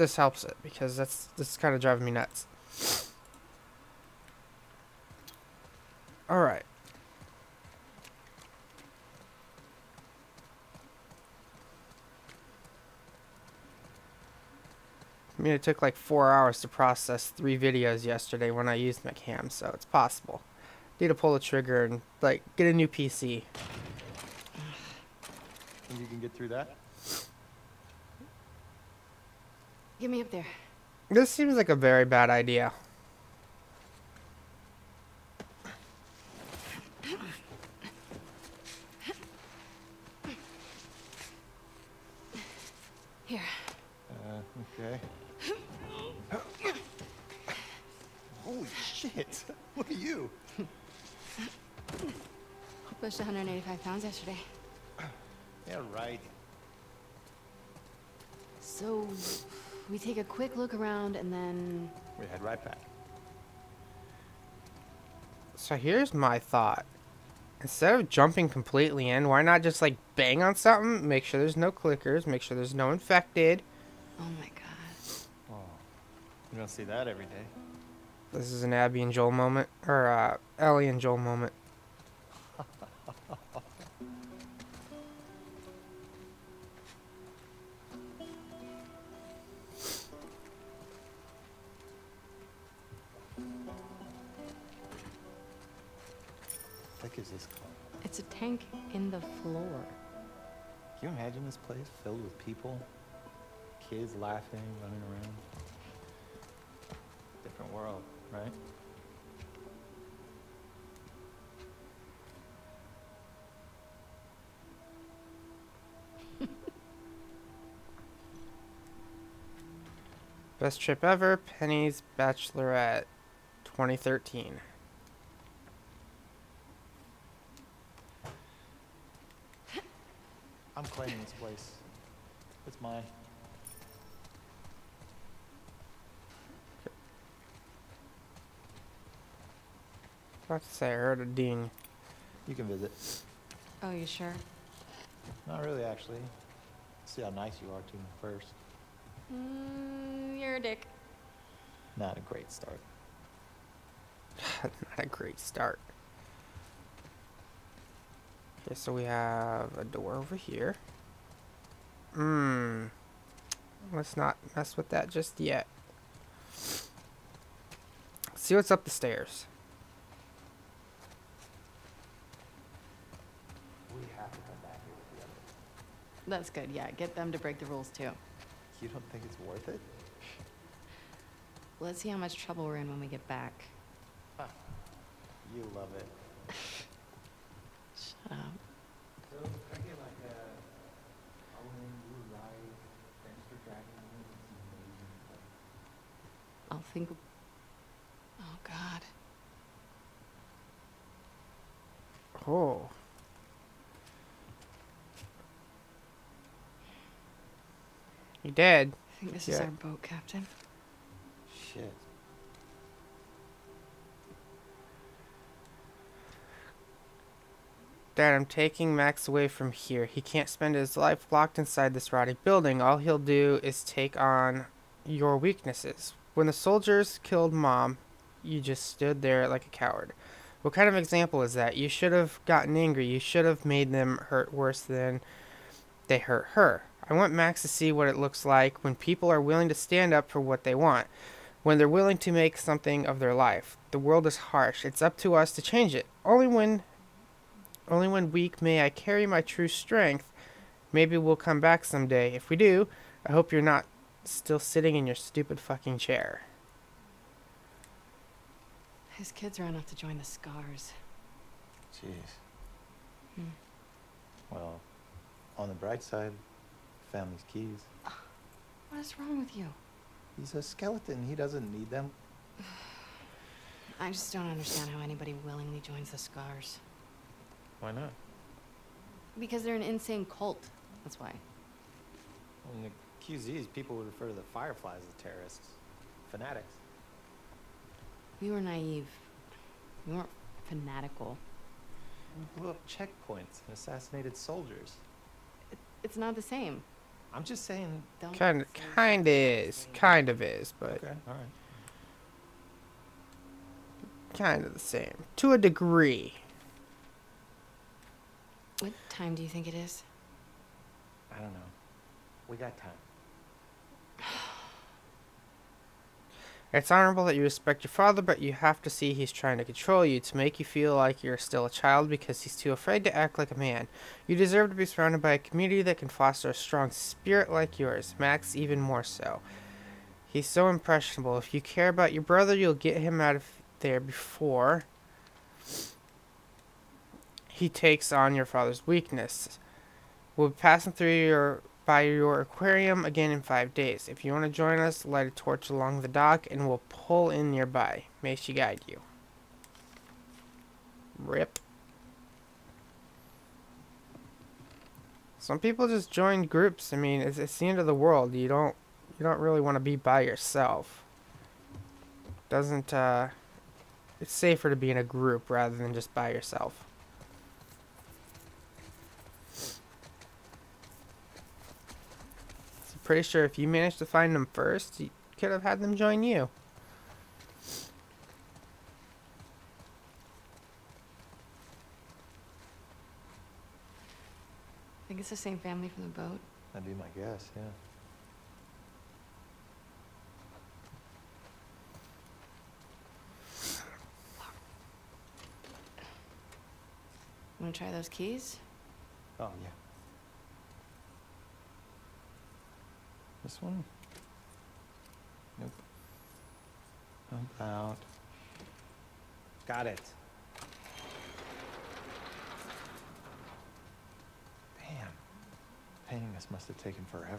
this helps it because that's this is kind of driving me nuts. All right. I mean, it took like four hours to process three videos yesterday when I used my cam, so it's possible. Need to pull the trigger and like get a new PC. Think you can get through that? Get me up there. This seems like a very bad idea. Here. Uh, okay. Holy shit! Look at you! Pushed 185 pounds yesterday. Yeah, right. So, we take a quick look around and then. We head right back. So here's my thought. Instead of jumping completely in, why not just like bang on something, make sure there's no clickers, make sure there's no infected. Oh my god. Oh, you don't see that every day. This is an Abby and Joel moment, or uh, Ellie and Joel moment. What is this club? It's a tank in the floor. Can you imagine this place filled with people? Kids laughing, running around. Different world, right? Best trip ever, Penny's Bachelorette 2013. I'm claiming this place. It's mine. About to say I heard a ding. You can visit. Oh, you sure? Not really, actually. See how nice you are to me first. Mm, you're a dick. Not a great start. Not a great start. Okay, so we have a door over here. Hmm. Let's not mess with that just yet. see what's up the stairs. We have to come back here with the others. That's good, yeah. Get them to break the rules too. You don't think it's worth it? Let's see how much trouble we're in when we get back. You love it. Shut up. So, can I get like a Halloween blue light, Dexter Dragon, I'll think. Oh, God. Oh. You dead? I think this is our boat, Captain. Shit. Dad, I'm taking Max away from here. He can't spend his life locked inside this rotting building. All he'll do is take on your weaknesses. When the soldiers killed Mom, you just stood there like a coward. What kind of example is that? You should have gotten angry. You should have made them hurt worse than they hurt her. I want Max to see what it looks like when people are willing to stand up for what they want, when they're willing to make something of their life. The world is harsh. It's up to us to change it. Only when only when weak may I carry my true strength. Maybe we'll come back someday. If we do, I hope you're not still sitting in your stupid fucking chair. His kids are enough to join the Scars. Jeez. Hmm. Well, on the bright side, family's keys. What is wrong with you? He's a skeleton. He doesn't need them. I just don't understand how anybody willingly joins the Scars. Why not? Because they're an insane cult. That's why. Well, in the QZs, people would refer to the Fireflies as terrorists. Fanatics. We were naive. We weren't fanatical. We blew up checkpoints and assassinated soldiers. It's not the same. I'm just saying. Don't Kind of, say kind is, kind of is, but Okay, all right. kind of the same to a degree. What time do you think it is? I don't know. We got time. It's honorable that you respect your father, but you have to see he's trying to control you to make you feel like you're still a child because he's too afraid to act like a man. You deserve to be surrounded by a community that can foster a strong spirit like yours, Max even more so. He's so impressionable. If you care about your brother, you'll get him out of there before he takes on your father's weakness. We'll be passing through your by your aquarium again in five days. If you want to join us, light a torch along the dock and we'll pull in nearby. May she guide you. Rip. Some people just join groups. I mean, it's, it's the end of the world. You don't you don't really want to be by yourself. Doesn't uh it's safer to be in a group rather than just by yourself. Pretty sure if you managed to find them first, you could have had them join you. I think it's the same family from the boat. That'd be my guess, yeah. Want to try those keys? Oh, yeah. This one? Nope. About. Got it. Damn. Painting this must have taken forever.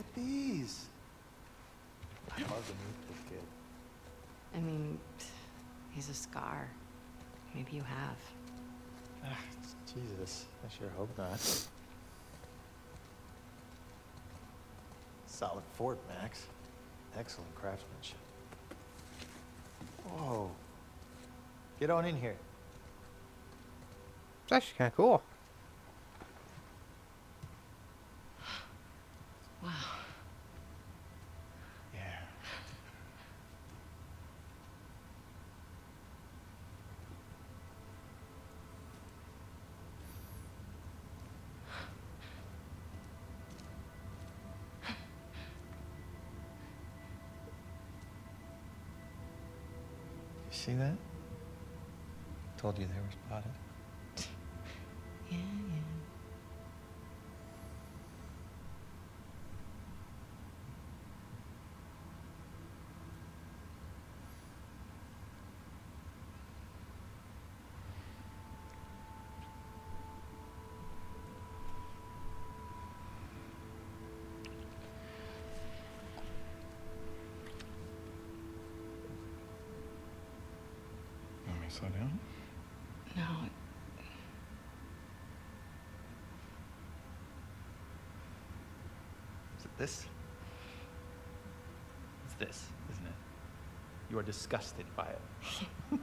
these. I love to meet this kid. I mean, he's a scar. Maybe you have. Ah, Jesus, I sure hope not. Solid fort, Max. Excellent craftsmanship. Whoa. Get on in here. It's actually kind of cool. Told you they were spotted. Yeah, yeah. Want me slow down? Is it this? It's this, isn't it? You are disgusted by it. Come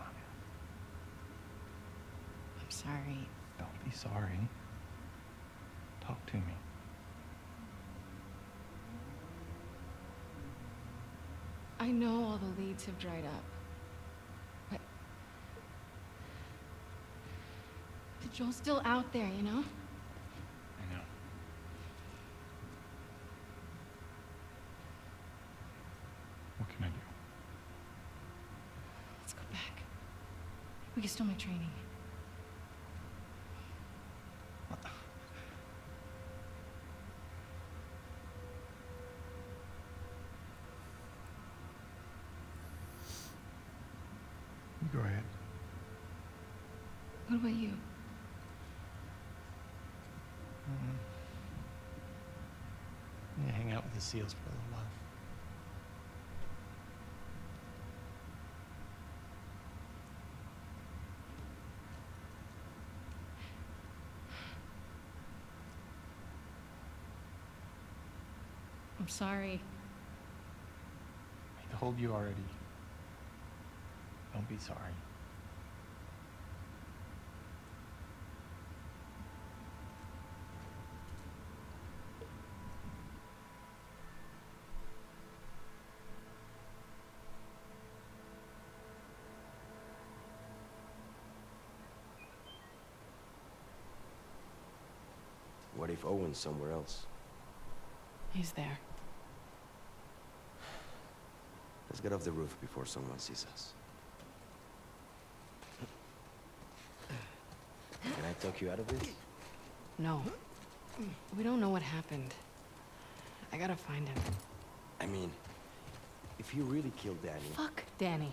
on. I'm sorry. Don't be sorry. Talk to me. I know all the leads have dried up. Joel's still out there, you know? I know. What can I do? Let's go back. We can still make training. You go ahead. What about you? Seals for a little while. I'm sorry. I told you already. Don't be sorry. If Owen's somewhere else? He's there. Let's get off the roof before someone sees us. Can I talk you out of this? No. We don't know what happened. I gotta find him. I mean, if you really killed Danny, Fuck Danny.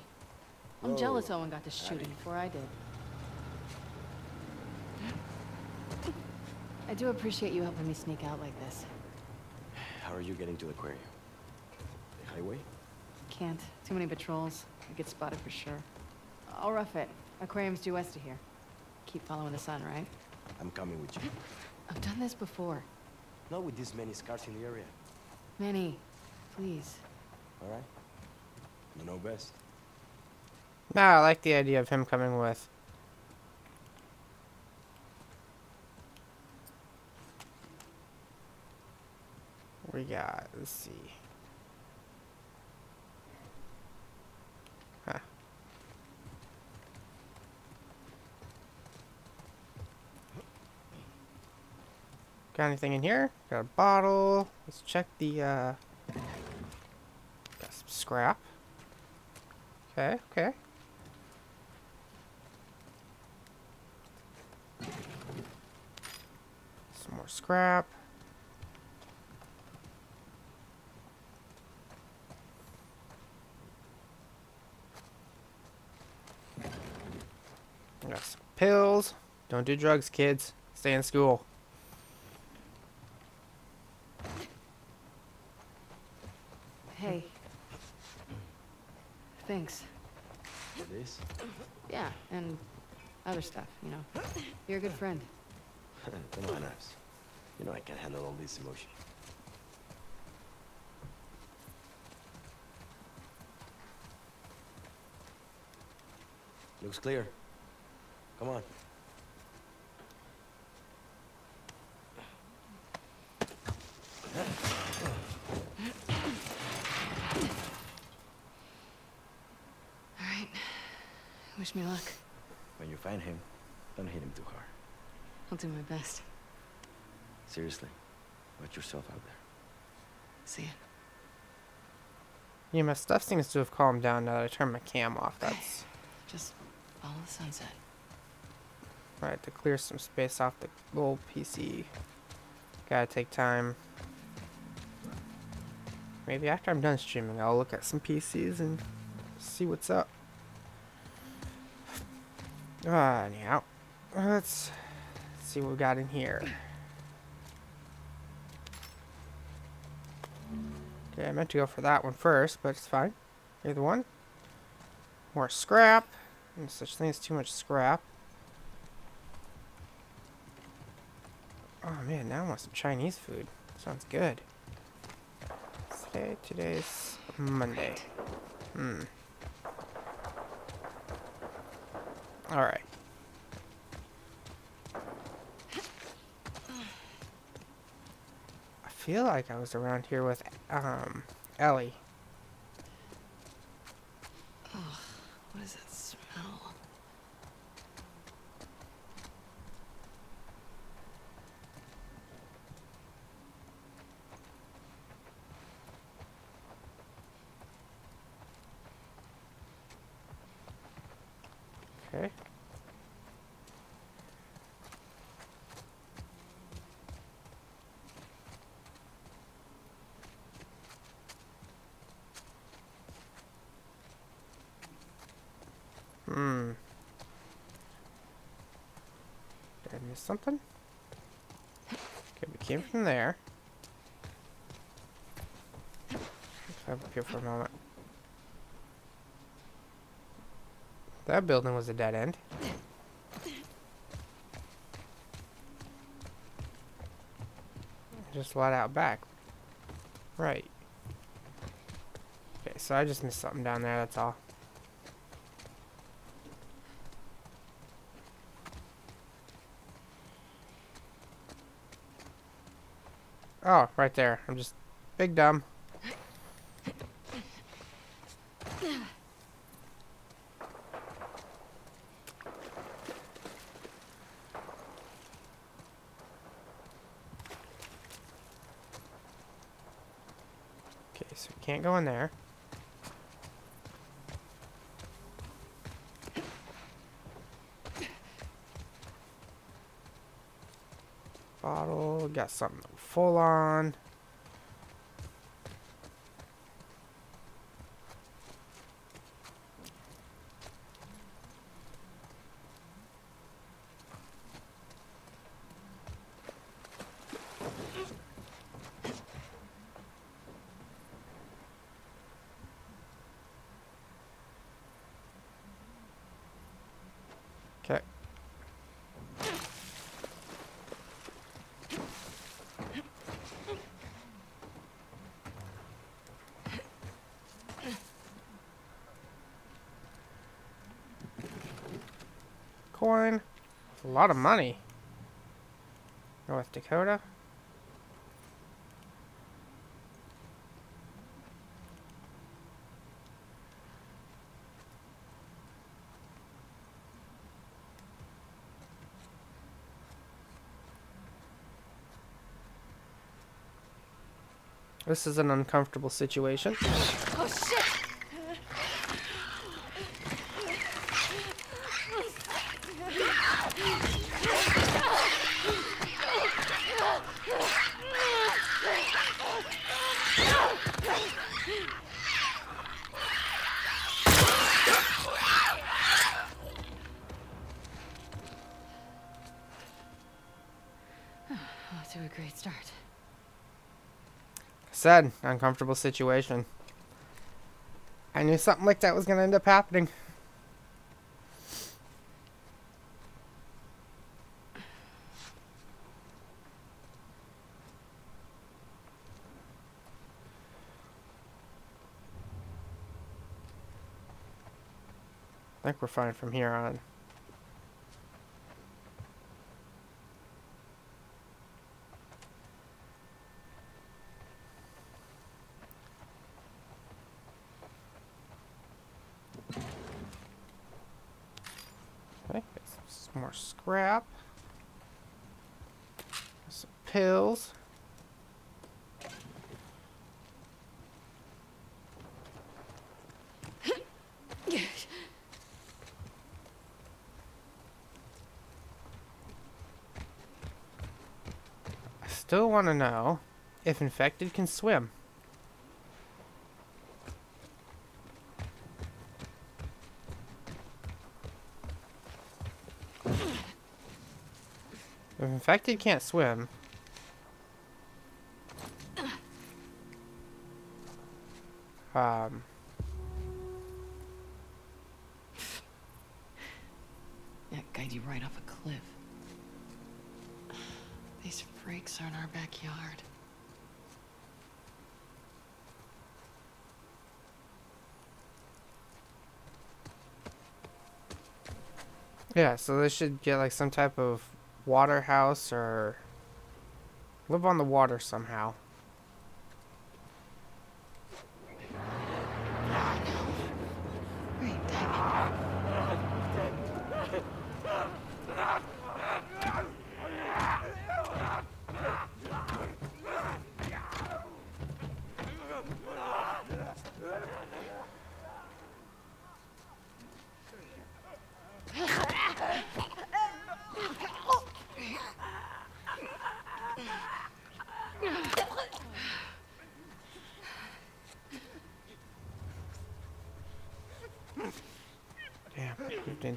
I'm Whoa, jealous Owen got to shoot him before I did. I do appreciate you helping me sneak out like this. how are you getting to the aquarium? The highway? Can't. Too many patrols. I get spotted for sure. I'll rough it. Aquarium's due west of here. Keep following the sun, right? I'm coming with you. I've done this before. Not with this many scars in the area, Manny. please. all right? You know best. Nah, I like the idea of him coming with. We got, let's see. Huh. Got anything in here? Got a bottle. Let's check the, uh... Got some scrap. Okay, okay. Some more scrap. Got some pills. Don't do drugs, kids. Stay in school. Hey. Thanks. For this? Yeah, and other stuff, you know. You're a good friend. Come on, Abs. You know I can handle all this emotion. Looks clear. Come on. All right. Wish me luck. When you find him, don't hit him too hard. I'll do my best. Seriously. Watch yourself out there. See ya. Yeah, my stuff seems to have calmed down now that I turned my cam off. That's Just follow the sunset. Right to clear some space off the old PC. Gotta take time. Maybe after I'm done streaming, I'll look at some PCs and see what's up. Ah, anyhow, let's see what we got in here. Okay, I meant to go for that one first, but it's fine. Either one. More scrap. Such thing as too much scrap. Oh man, now I want some Chinese food. Sounds good. Today, today's Monday. Hmm. Alright. I feel like I was around here with, um, Ellie. What does that smell? Okay. Hmm. Did I miss something? Okay, we came from there. Let's up here for a moment. That building was a dead end. Just let out back. Right. Okay, so I just missed something down there, that's all. Oh, right there. I'm just big dumb. Okay, so we can't go in there. Bottle, got something full on. Okay. Coin. That's a lot of money. North Dakota. This is an uncomfortable situation. Oh shit! Said, uncomfortable situation. I knew something like that was gonna end up happening. I think we're fine from here on. Okay, got some, some more scrap. Some pills. I still want to know if infected can swim. If infected can't swim, um, That guide you right off a cliff. These freaks are in our backyard. yeah, so they should get like some type of water house or live on the water somehow.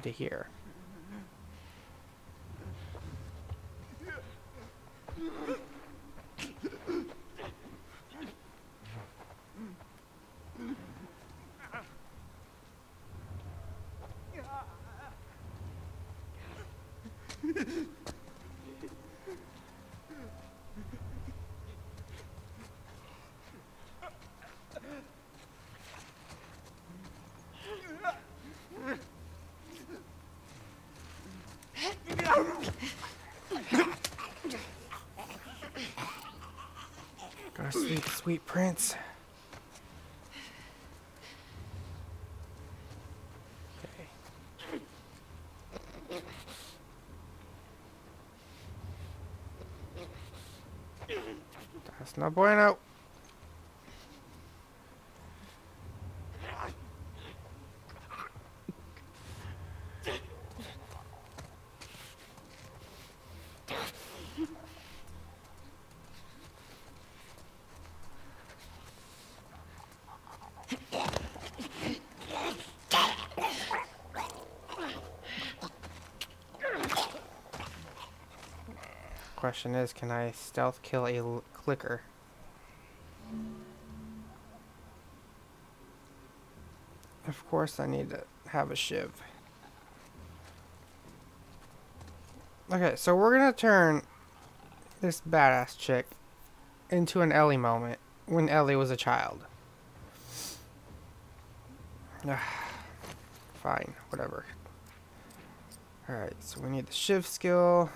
Moved into here. Our sweet, sweet prince. Okay. That's not bueno. Question is, can I stealth kill a clicker? Of course I need to have a shiv. Okay, so we're gonna turn this badass chick into an Ellie moment when Ellie was a child. Ah, fine, whatever. Alright, so we need the shiv skill.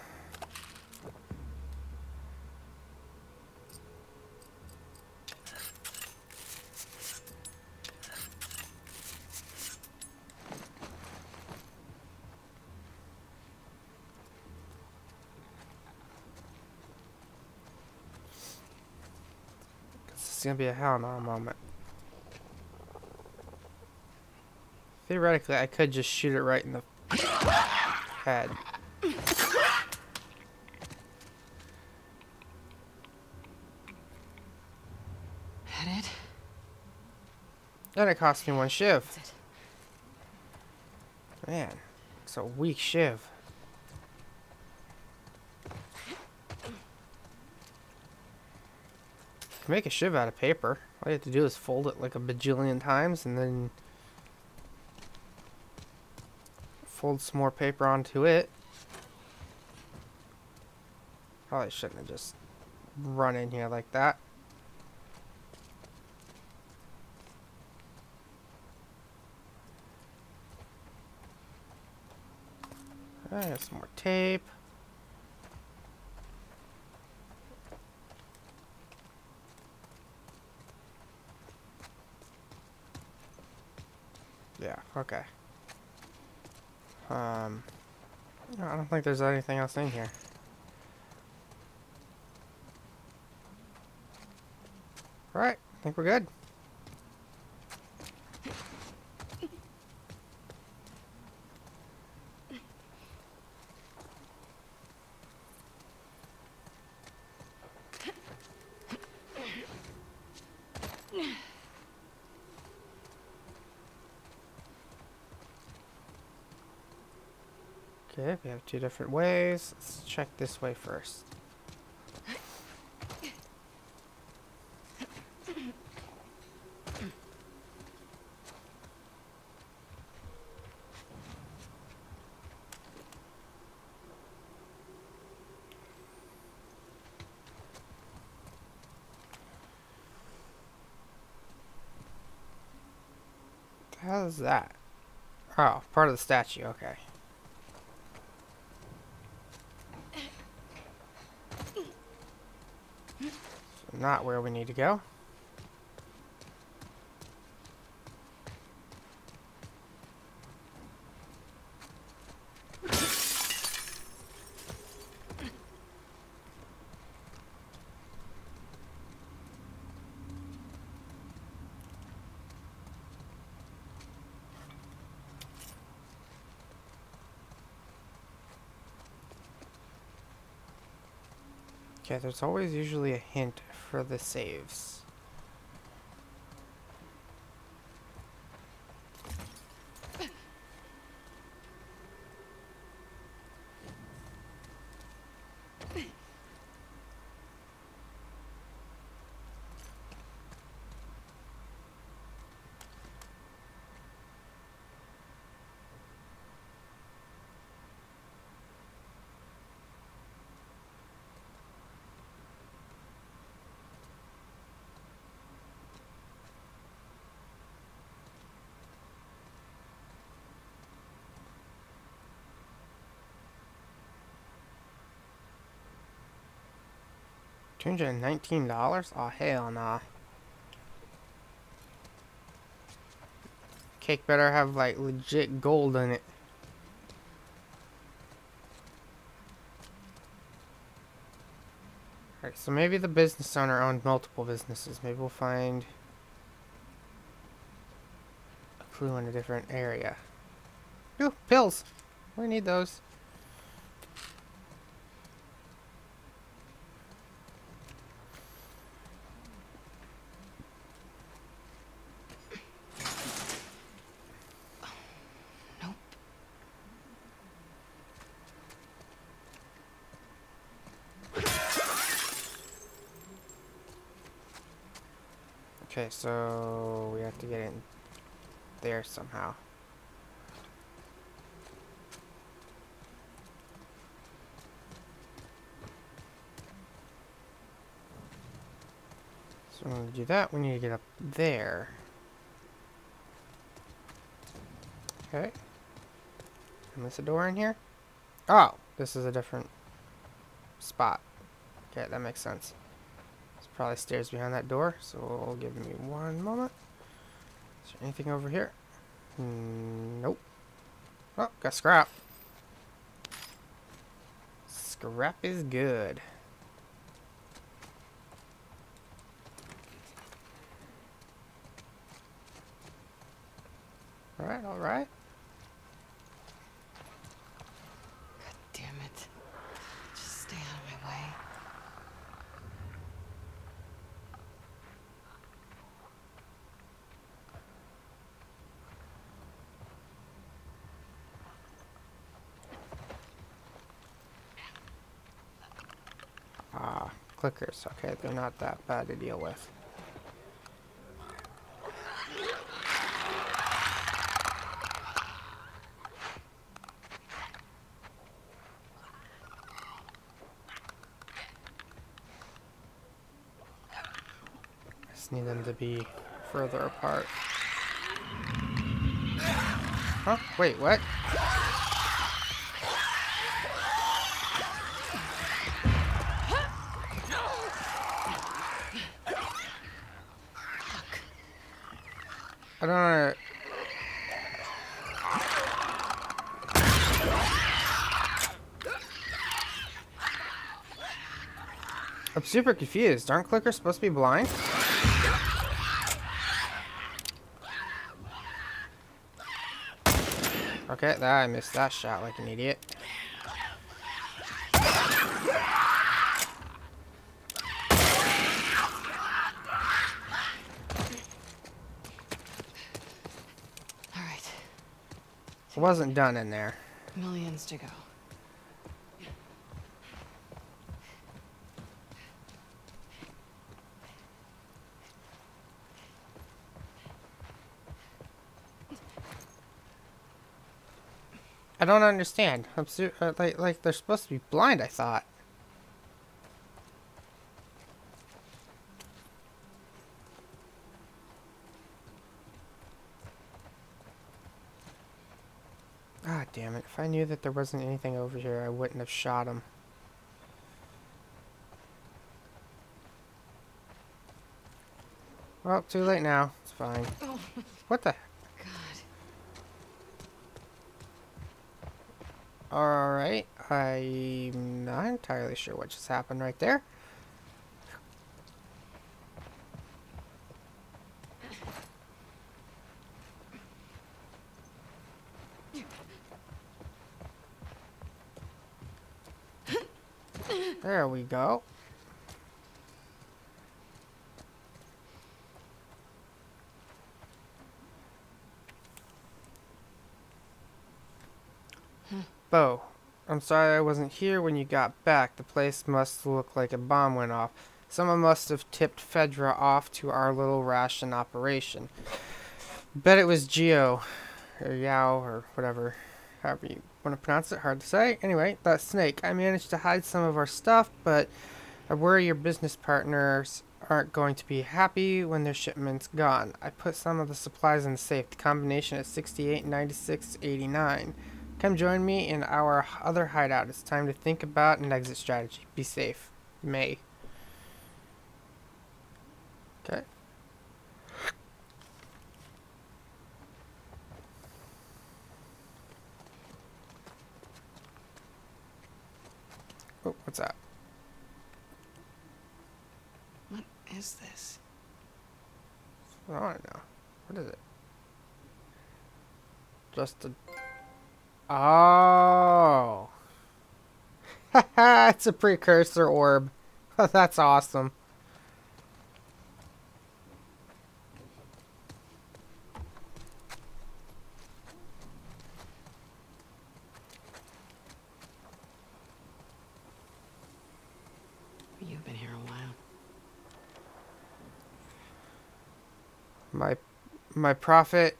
Is gonna be a hell no moment. Theoretically, I could just shoot it right in the head. That it? And it cost me one shiv. Man, it's a weak shiv. Make a shiv out of paper. All you have to do is fold it like a bajillion times and then fold some more paper onto it. Probably shouldn't have just run in here like that. Alright, some more tape. Yeah, okay. Um, I don't think there's anything else in here. Alright, I think we're good. Okay, we have two different ways. Let's check this way first. How's that? Oh, part of the statue, okay. Not where we need to go. Yeah, there's always usually a hint for the saves. Two hundred and nineteen dollars? Oh hell nah. Cake better have like legit gold in it. Alright, so maybe the business owner owned multiple businesses. Maybe we'll find a clue in a different area. Ooh, pills! We need those. So we have to get in there somehow. So when we do that, we need to get up there. Okay. Is this a door in here? Oh, this is a different spot. Okay, that makes sense. Probably stairs behind that door, so give me one moment. Is there anything over here? Mm, nope. Oh, got scrap. Scrap is good. Alright, alright. God damn it. Just stay out of my way. Ah. Okay, they're not that bad to deal with. I Just need them to be further apart. Huh? Wait, what? I don't know. I'm super confused. Aren't clickers supposed to be blind? Okay, that I missed that shot like an idiot. Wasn't done in there. Millions to go. I don't understand. I'm uh, like like they're supposed to be blind. I thought. Ah, damn it. If I knew that there wasn't anything over here, I wouldn't have shot him. Well, too late now. It's fine. Oh, What the? God. Alright. I'm not entirely sure what just happened right there. There we go. Hmm. Bo, I'm sorry I wasn't here when you got back. The place must look like a bomb went off. Someone must have tipped Fedra off to our little ration operation. Bet it was Geo, or Yao, or whatever, however you want to pronounce it. Hard to say. Anyway, that snake. I managed to hide some of our stuff, but I worry your business partners aren't going to be happy when their shipment's gone. I put some of the supplies in the safe. The combination is 68, 96, 89. Come join me in our other hideout. It's time to think about an exit strategy. Be safe. May. Okay. Oh, what's that? What is this? I don't know. What is it? Just a. Oh. it's a precursor orb. That's awesome. You've been here a while. My my prophet,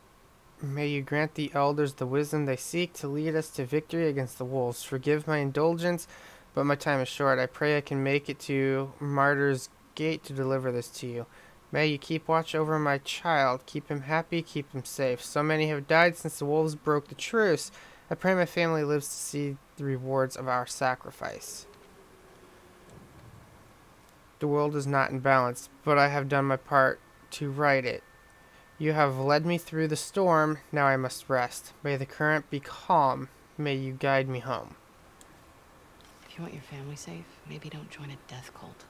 may you grant the elders the wisdom they seek to lead us to victory against the wolves. Forgive my indulgence, but my time is short. I pray I can make it to Martyr's Gate to deliver this to you. May you keep watch over my child. Keep him happy, keep him safe. So many have died since the wolves broke the truce. I pray my family lives to see the rewards of our sacrifice. The world is not in balance, but I have done my part to right it. You have led me through the storm, now I must rest. May the current be calm, may you guide me home. If you want your family safe, maybe don't join a death cult.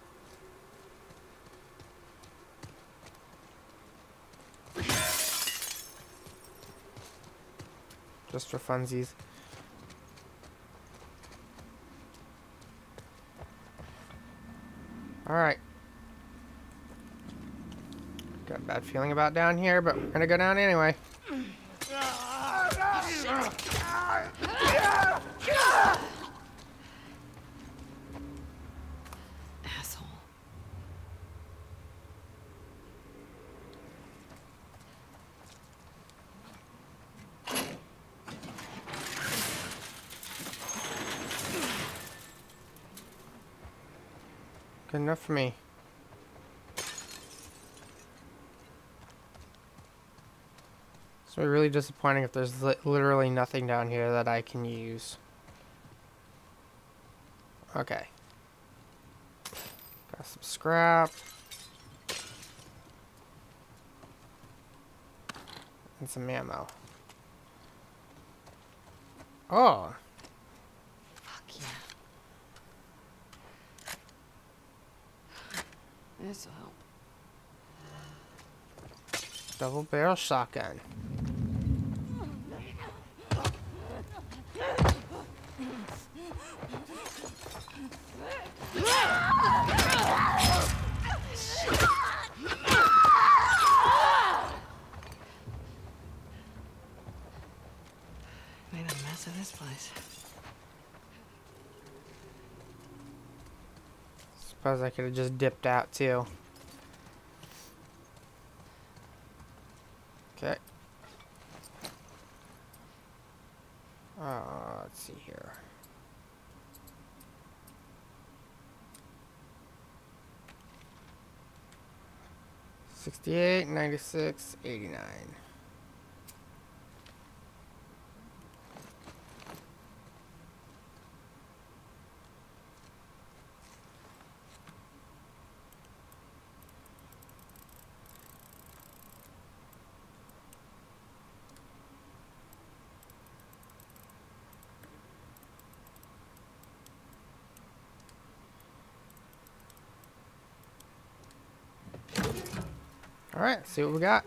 Just for funsies. Alright. Got a bad feeling about down here, but we're gonna go down anyway. Asshole. Good enough for me. It's gonna be really disappointing if there's li literally nothing down here that I can use. Okay. Got some scrap. And some ammo. Oh, Fuck yeah. This'll help. double barrel shotgun. This place. Suppose I could have just dipped out too. Okay. Uh, let's see here. Sixty-eight, ninety-six, eighty-nine. All right, see what we got.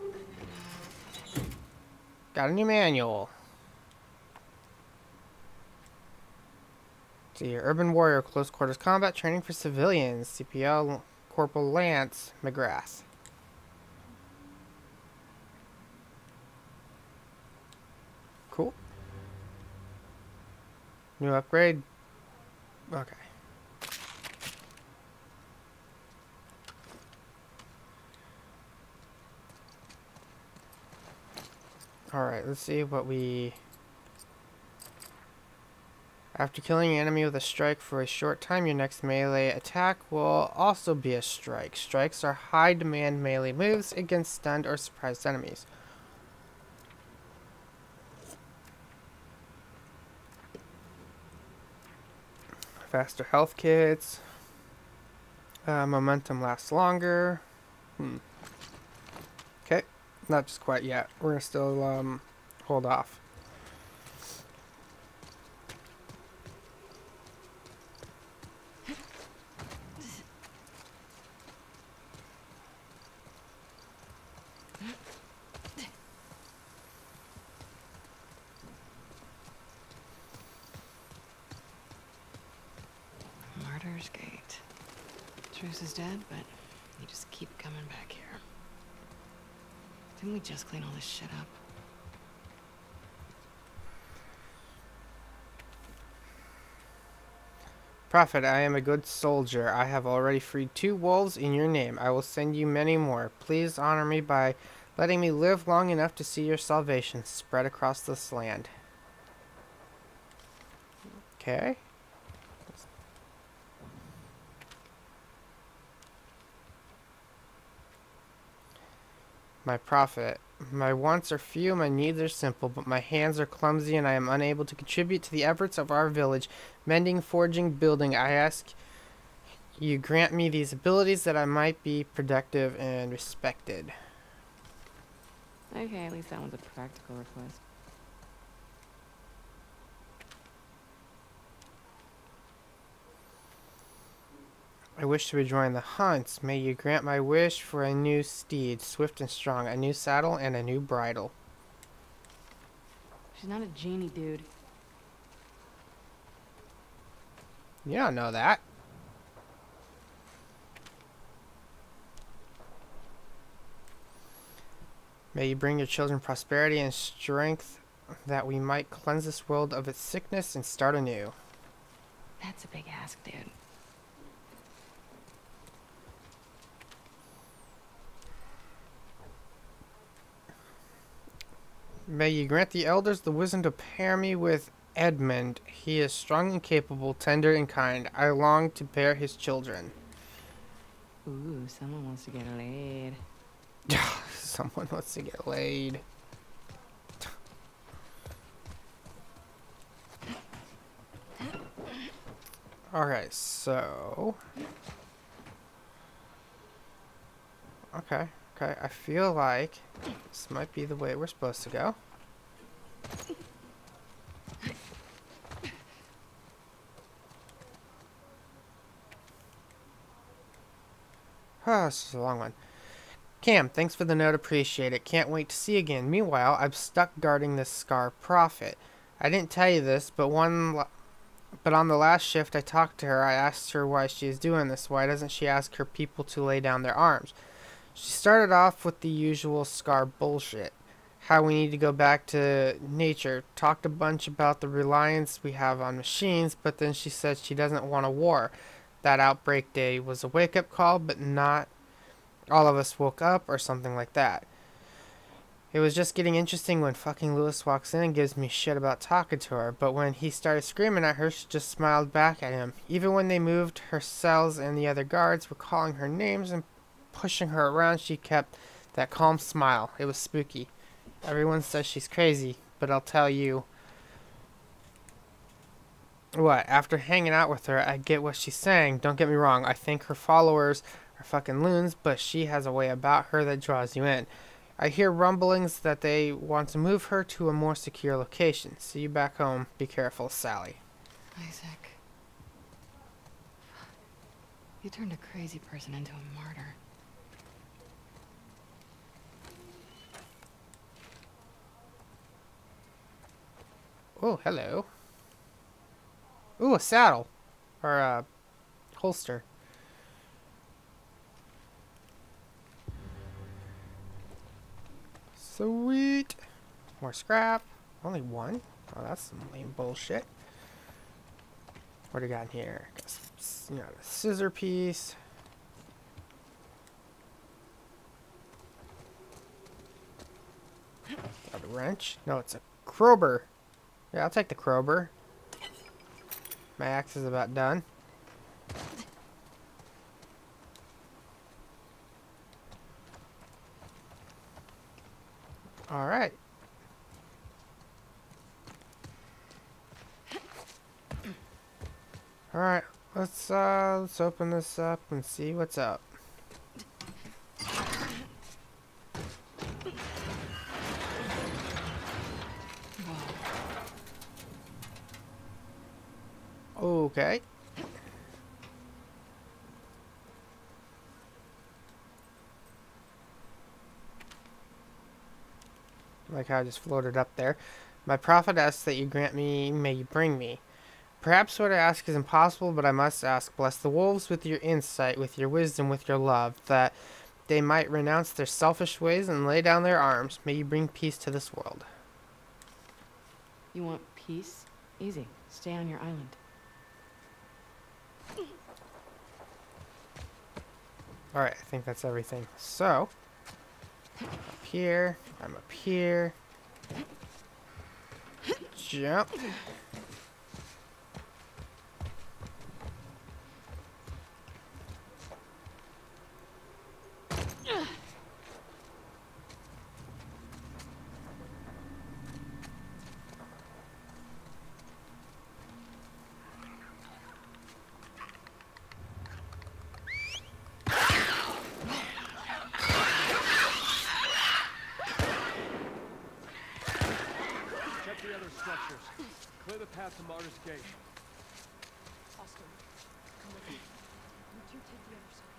Got a new manual. See Urban Warrior, Close Quarters Combat Training for Civilians, CPL Corporal Lance McGrath. Cool. New upgrade. Okay. Alright, let's see what we... After killing an enemy with a strike for a short time, your next melee attack will also be a strike. Strikes are high demand melee moves against stunned or surprised enemies. Faster health kits. Uh, momentum lasts longer. Hmm. Not just quite yet. We're gonna still um, hold off. Martyr's Gate. Truce is dead, but you just keep coming back here. Didn't we just clean all this shit up? Prophet, I am a good soldier. I have already freed two wolves in your name. I will send you many more. Please honor me by letting me live long enough to see your salvation spread across this land. Okay. My prophet, my wants are few, my needs are simple, but my hands are clumsy and I am unable to contribute to the efforts of our village. Mending, forging, building, I ask you grant me these abilities that I might be productive and respected. Okay, at least that one's a practical request. I wish to rejoin the hunts. May you grant my wish for a new steed, swift and strong, a new saddle and a new bridle. She's not a genie, dude. You don't know that. May you bring your children prosperity and strength that we might cleanse this world of its sickness and start anew. That's a big ask, dude. May you grant the elders the wisdom to pair me with Edmund. He is strong and capable, tender and kind. I long to bear his children. Ooh, someone wants to get laid. Someone wants to get laid. Alright, so. Okay, okay. I feel like this might be the way we're supposed to go. Ah, this is a long one. Cam, thanks for the note. Appreciate it. Can't wait to see you again. Meanwhile, I'm stuck guarding this Scar Prophet. I didn't tell you this, but one, but on the last shift I talked to her. I asked her why she is doing this. Why doesn't she ask her people to lay down their arms? She started off with the usual Scar bullshit. How we need to go back to nature. Talked a bunch about the reliance we have on machines, but then she said she doesn't want a war. That outbreak day was a wake up call, but not all of us woke up or something like that. It was just getting interesting when fucking Lewis walks in and gives me shit about talking to her, but when he started screaming at her, she just smiled back at him. Even when they moved her cells and the other guards were calling her names and pushing her around, she kept that calm smile. It was spooky. Everyone says she's crazy, but I'll tell you. What? After hanging out with her, I get what she's saying. Don't get me wrong. I think her followers are fucking loons, but she has a way about her that draws you in. I hear rumblings that they want to move her to a more secure location. See you back home. Be careful, Sally. Isaac. You turned a crazy person into a martyr. Oh, hello. Ooh, a saddle. Or a holster. Sweet. More scrap. Only one? Oh, that's some lame bullshit. What do you got in here? You know, a scissor piece. Got a wrench. No, it's a crowbar. Yeah, I'll take the crowbar. My axe is about done. All right. All right. Let's uh let's open this up and see what's up. Okay. Like how I just floated up there. My prophet asks that you grant me, may you bring me. Perhaps what I ask is impossible, but I must ask. Bless the wolves with your insight, with your wisdom, with your love, that they might renounce their selfish ways and lay down their arms. May you bring peace to this world. You want peace? Easy. Stay on your island. Alright, I think that's everything. So, up here, I'm up here. Jump. Check the other structures. Clear the path to Martyr's Gate. Austin, come with me. Would you take the other side?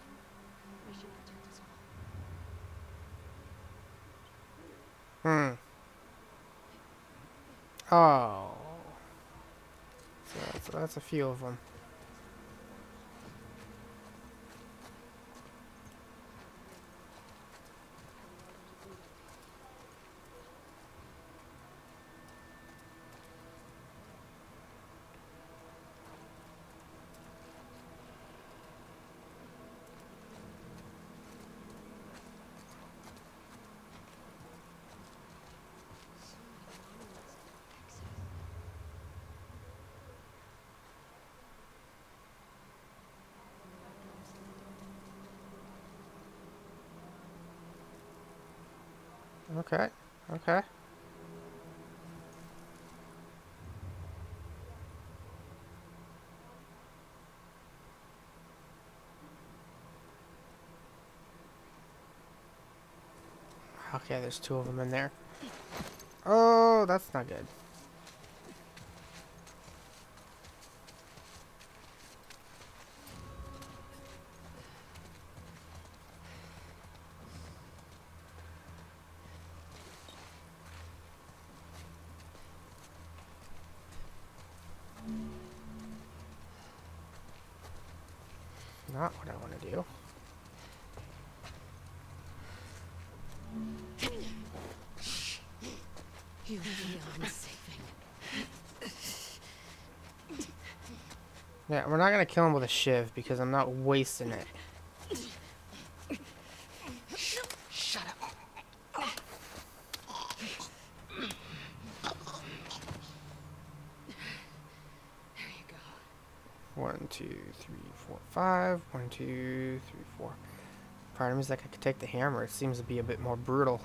I should protect us all. Hmm. Oh. So that's, a few of them. Okay. Okay. Okay, there's two of them in there. Oh, that's not good. Yeah, we're not gonna kill him with a shiv because I'm not wasting it. Shut up. There you go. One, two, three, four, five. One, two, three, four. Part of me is like I could take the hammer. It seems to be a bit more brutal.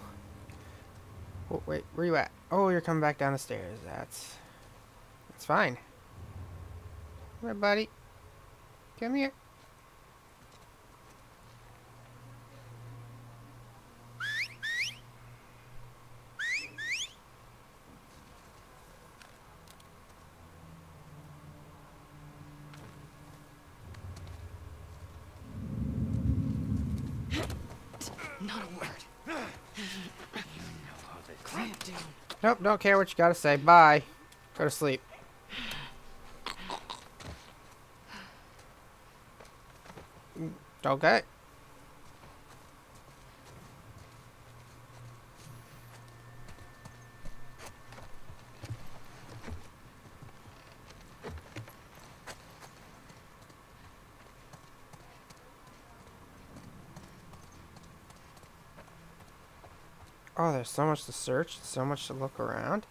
Oh, wait, where you at? Oh, you're coming back down the stairs. That's that's fine. Come here, buddy. Come here. Not a word. Clamp. Nope, don't care what you gotta say. Bye. Go to sleep. Mm, Okay. Oh, there's so much to search, so much to look around.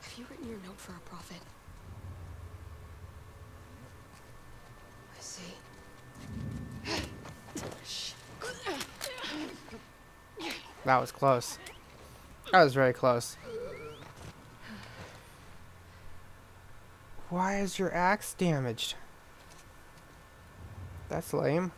Have you written your note for our prophet? I see. Shh. That was close. That was very close. Why is your axe damaged? That's lame.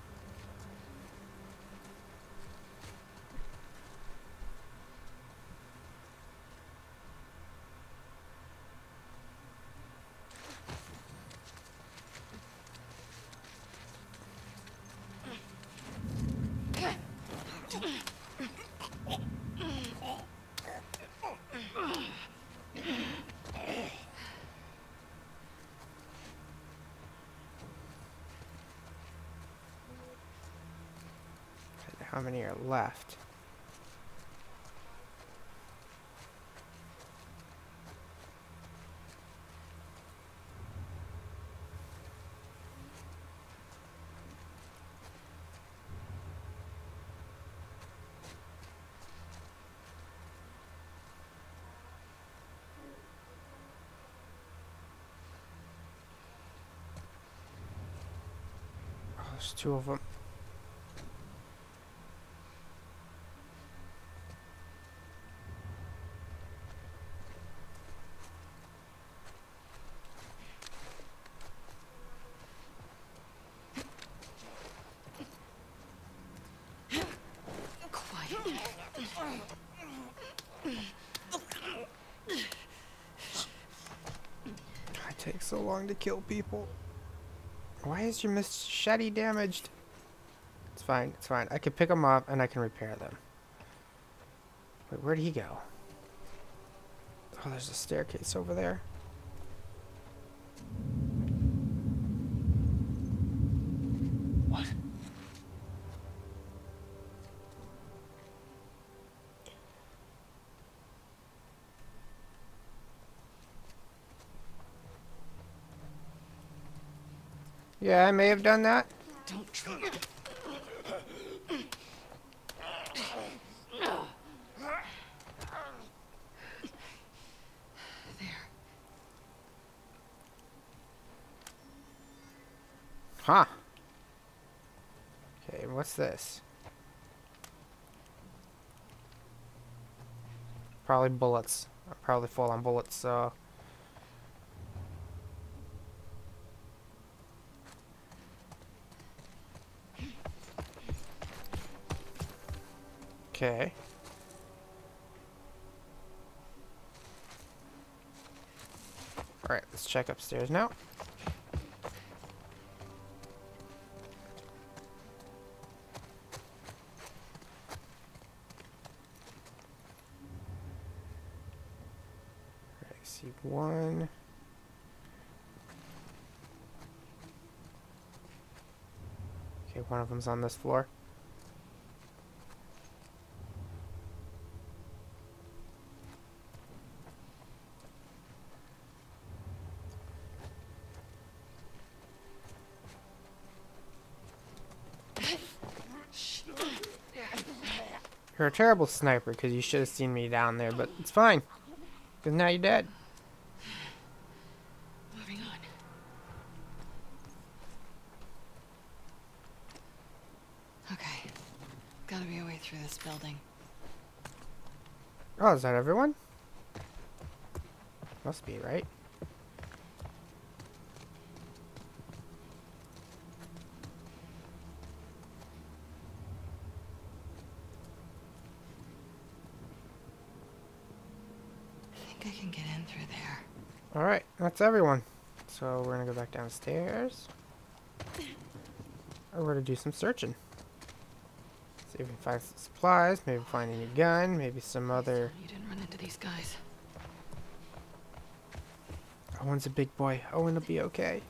How many are left? Oh, there's two of them. It takes so long to kill people. Why is your machete damaged? It's fine, it's fine. I can pick them up and I can repair them. Wait, where'd he go? Oh, there's a staircase over there. Yeah, I may have done that. Don't try. Huh. Okay, what's this? Probably bullets. I'm probably full on bullets, so. Okay. Alright, let's check upstairs now. See one. Okay, one of them's on this floor. You're a terrible sniper because you should have seen me down there, but it's fine. Because now you're dead. Moving on. Okay. Gotta be a way through this building. Oh, is that everyone? Must be, right? I think I can get in through there. Alright, that's everyone. So we're gonna go back downstairs. Or we're gonna do some searching. See if we can find some supplies, maybe find a new gun, maybe some other... You didn't run into these guys. Owen's a big boy. Owen will be okay.